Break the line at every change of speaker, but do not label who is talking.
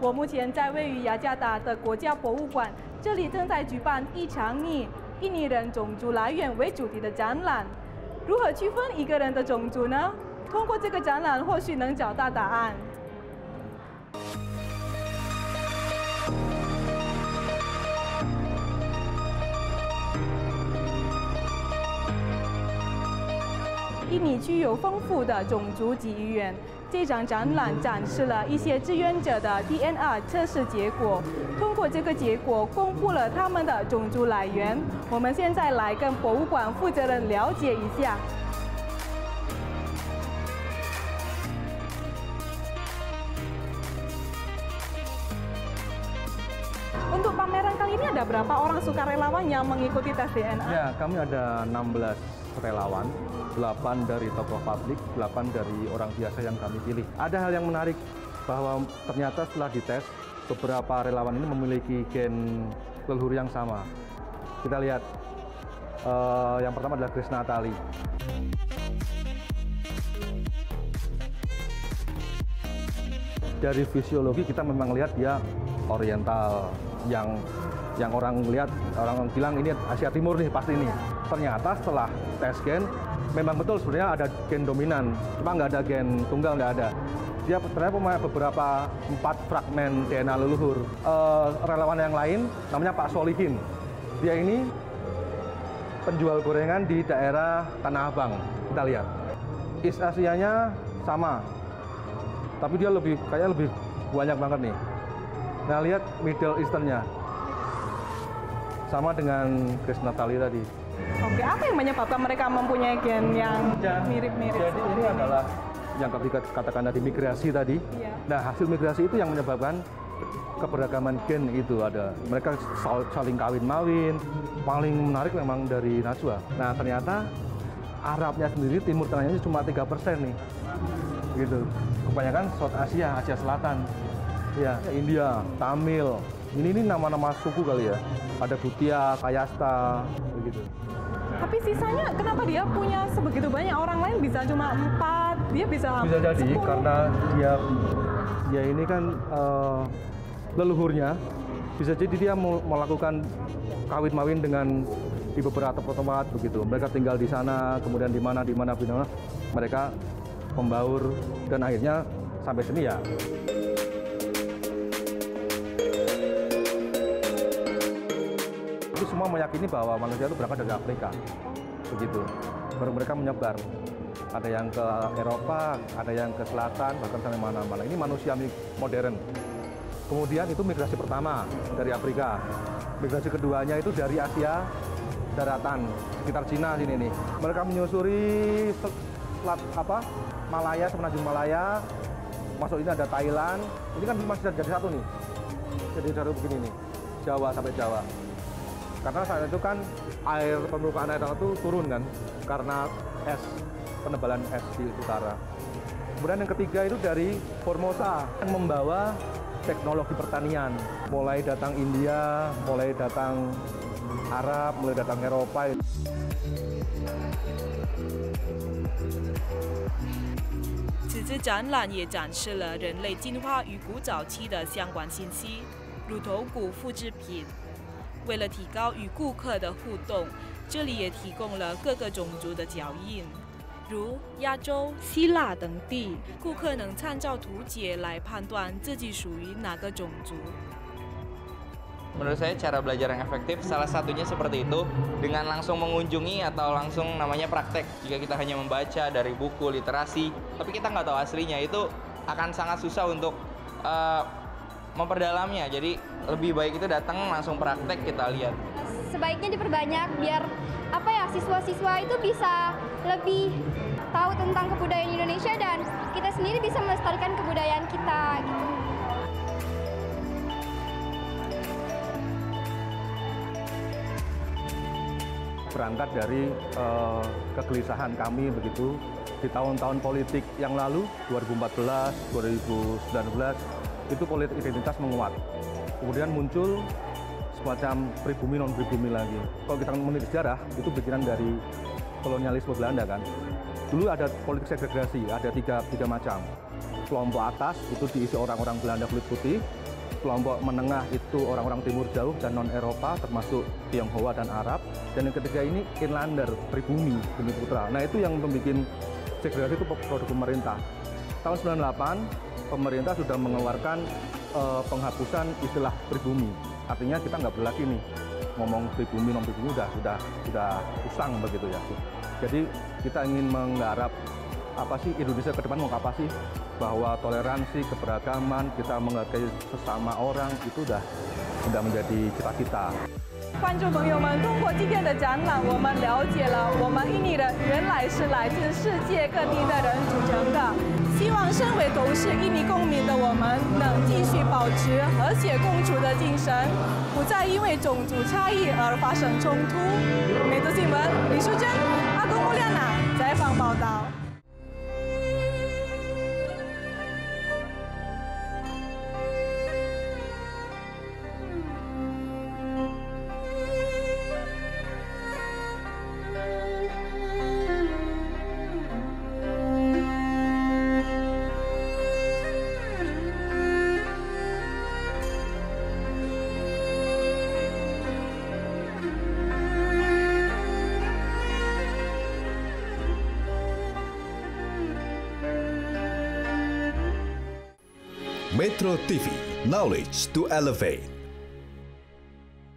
我目前在位于雅加达的国家博物馆，这里正在举办一场以印尼人种族来源为主题的展览。如何区分一个人的种族呢？通过这个展览，或许能找到答案。印尼具有丰富的种族及语言。这场展览展示了一些志愿者的 DNA 测试结果，通过这个结果公布了他们的种族来源。我们现在来跟博物馆负责人了解一下。Untuk pameran kali ini ada berapa orang sukarelawan yang mengikuti tes DNA?
Ya, kami ada 16 relawan, 8 dari tokoh publik, 8 dari orang biasa yang kami pilih. Ada hal yang menarik bahwa ternyata setelah dites, beberapa relawan ini memiliki gen leluhur yang sama. Kita lihat, uh, yang pertama adalah Grace Natali. Dari fisiologi kita memang lihat dia oriental, yang yang orang lihat orang bilang ini Asia Timur nih pasti ini ternyata setelah tes gen memang betul sebenarnya ada gen dominan cuma nggak ada gen tunggal nggak ada. Dia ternyata punya beberapa empat fragmen DNA leluhur. E, relawan yang lain namanya Pak Solihin. Dia ini penjual gorengan di daerah Tanah Abang. Kita lihat. East Asianya sama. Tapi dia lebih kayaknya lebih banyak banget nih. Nah, lihat Middle Easternnya. Sama dengan Chris Natali tadi.
Oke, apa yang menyebabkan mereka mempunyai gen yang mirip-mirip?
Jadi ini adalah yang ketika katakan tadi migrasi tadi. Iya. Nah, hasil migrasi itu yang menyebabkan keberagaman gen itu ada. Mereka saling kawin-mawin. Paling menarik memang dari Najwa. Nah, ternyata Arabnya sendiri Timur Tengahnya cuma tiga persen nih. Gitu. Kebanyakan South Asia, Asia Selatan. Ya, India, Tamil. Ini ini nama-nama suku kali ya. Ada Butia, Kayasta, begitu.
Tapi sisanya kenapa dia punya sebegitu banyak orang lain bisa cuma empat, dia bisa
Bisa jadi 10. karena dia dia ini kan uh, leluhurnya bisa jadi dia melakukan kawin mawin dengan di beberapa tempat begitu. Mereka tinggal di sana, kemudian di mana di mana di mana mereka membaur dan akhirnya sampai sini ya semua meyakini bahwa manusia itu berangkat dari Afrika. Begitu. Baru mereka menyebar. Ada yang ke Eropa, ada yang ke selatan, bahkan sampai mana-mana. Ini manusia modern. Kemudian itu migrasi pertama dari Afrika. Migrasi keduanya itu dari Asia daratan, sekitar Cina sini nih. Mereka menyusuri selat apa? Malaya, semenanjung Malaya. Masuk ini ada Thailand. Ini kan masih jadi satu nih. Jadi satu begini nih. Jawa sampai Jawa karena saat itu kan air permukaan air laut itu turun kan karena es penebalan es di utara. Kemudian yang ketiga itu dari Formosa yang membawa teknologi pertanian, mulai datang India, mulai datang Arab, mulai datang Eropa.
此次展览也展示了人类进化与古早期的相关信息，如头骨复制品。 为了提高与顾客的互动，这里也提供了各个种族的脚印，如亚洲、希腊等地，顾客能参照图解来判断自己属于哪个种族。
Menurut saya cara belajar yang efektif salah satunya seperti itu dengan langsung mengunjungi atau langsung namanya praktek. Jika kita hanya membaca dari buku literasi, tapi kita nggak tahu aslinya itu akan sangat susah untuk uh, memperdalamnya. Jadi lebih baik itu datang langsung praktek kita lihat.
Sebaiknya diperbanyak biar apa ya siswa-siswa itu bisa lebih tahu tentang kebudayaan Indonesia dan kita sendiri bisa melestarikan kebudayaan kita gitu.
Berangkat dari uh, kegelisahan kami begitu di tahun-tahun politik yang lalu 2014, 2019 itu politik identitas menguat. Kemudian muncul semacam pribumi non pribumi lagi. Kalau kita meneliti sejarah itu bikinan dari kolonialisme Belanda kan. Dulu ada politik segregasi, ada tiga, tiga macam. kelompok atas itu diisi orang-orang Belanda kulit putih, kelompok menengah itu orang-orang timur jauh dan non Eropa termasuk Tionghoa dan Arab dan yang ketiga ini inlander pribumi bumi putra nah itu yang membuat segregasi itu produk pemerintah tahun 98 pemerintah sudah mengeluarkan uh, penghapusan istilah pribumi. Artinya kita nggak boleh lagi nih ngomong pribumi non pribumi sudah sudah sudah usang begitu ya. Jadi kita ingin menggarap apa sih Indonesia ke depan mau apa sih? Bahwa toleransi keberagaman kita menghargai sesama orang itu sudah sudah menjadi cita-cita.
观众朋友们，通过今天的展览，我们了解了我们印尼人原来是来自世界各地的人组成的。希望身为同是印尼公民的我们，能继续保持和谐共处的精神，不再因为种族差异而发生冲突。美都新闻，李淑珍、
Metro TV, knowledge to elevate.